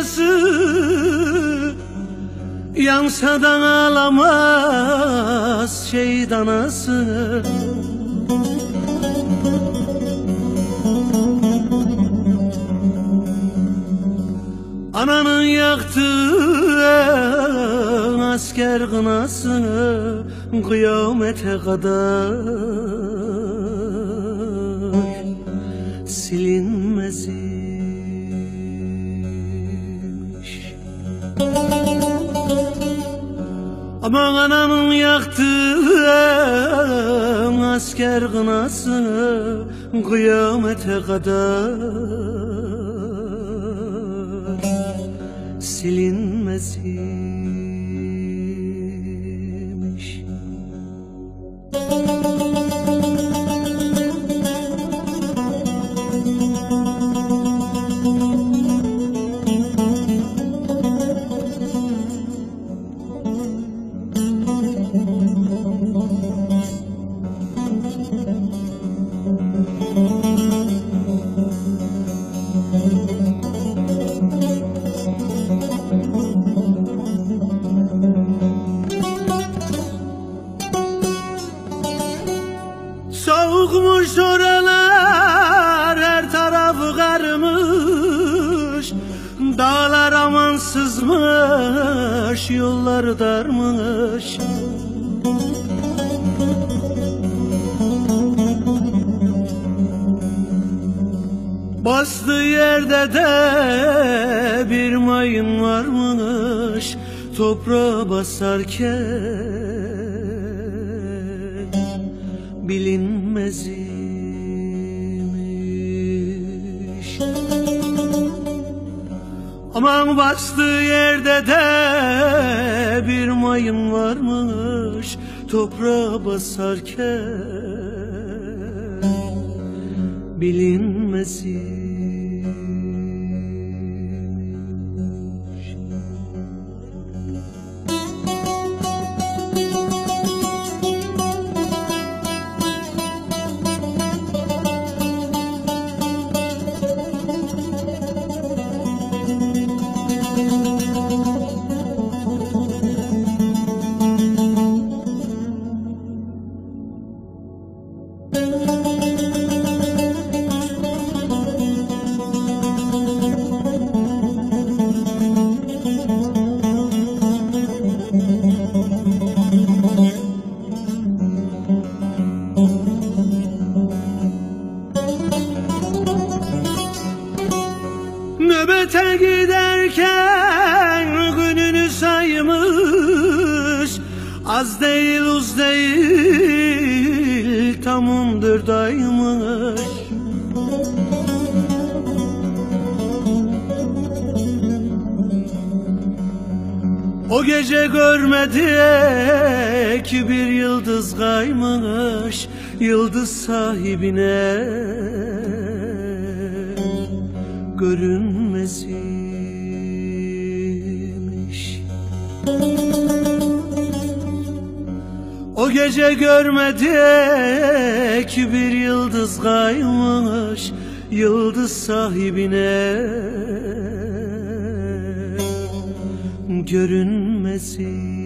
yanası Yansa da ağlamaz şehit anası Ananın yaktığı asker kınası Kıyamete kadar silinmezmiş Aman anamın yaktığı asker kınası Kıyamete kadar silinmezmiş amansızmış yollar darmış. Bastığı yerde de bir mayın varmış Toprağa basarken bilinmezmiş Aman bastığı yerde de bir mayın varmış Toprağa basarken. Bilinmezmiş Nöbete giderken gününü saymış. Az değil uz değil tam on dört aymış O gece görmedi ki bir yıldız kaymış Yıldız sahibine görünmezmiş O gece görmedi ki bir yıldız kaymış Yıldız sahibine. Görünmezmiş